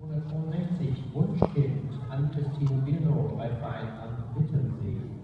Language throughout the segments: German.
162 Wunschkind an Christine Wilnow bei Verein am Wittensee.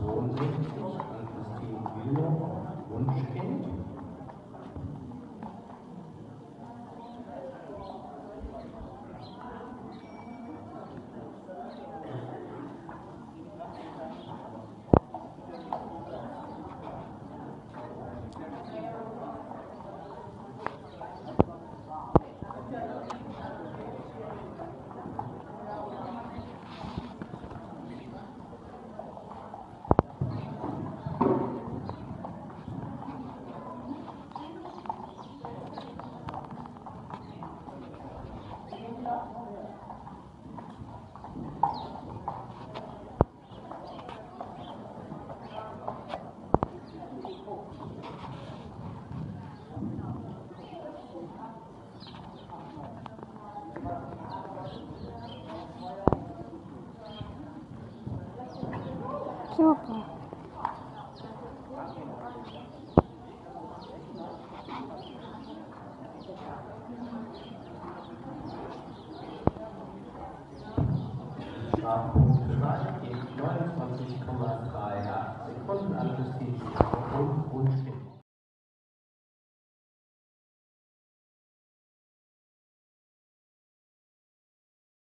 Wohnrichtung Super. Strafpunkt für Wahl geht 29,38